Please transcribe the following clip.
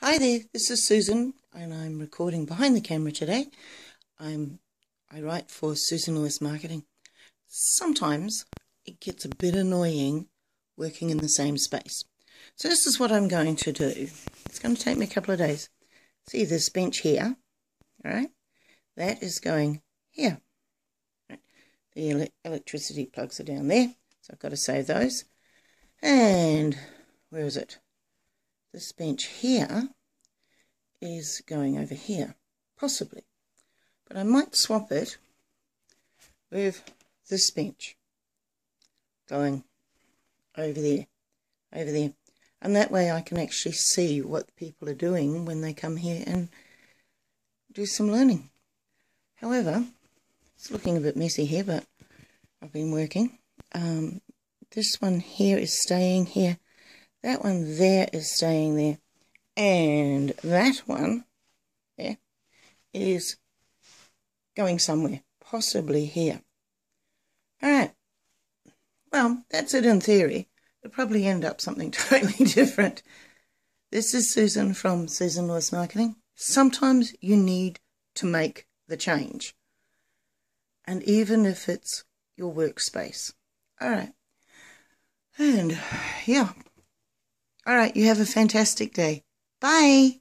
Hi there, this is Susan, and I'm recording behind the camera today. I'm I write for Susan Lewis Marketing. Sometimes it gets a bit annoying working in the same space. So this is what I'm going to do. It's going to take me a couple of days. See this bench here, all right? That is going here. Right. The ele electricity plugs are down there, so I've got to save those. And where is it? This bench here is going over here, possibly. But I might swap it with this bench going over there, over there. And that way I can actually see what people are doing when they come here and do some learning. However, it's looking a bit messy here, but I've been working. Um, this one here is staying here that one there is staying there. And that one there is going somewhere, possibly here. All right. Well, that's it in theory. It'll probably end up something totally different. This is Susan from Susan Lewis Marketing. Sometimes you need to make the change. And even if it's your workspace. All right. And yeah, all right, you have a fantastic day. Bye.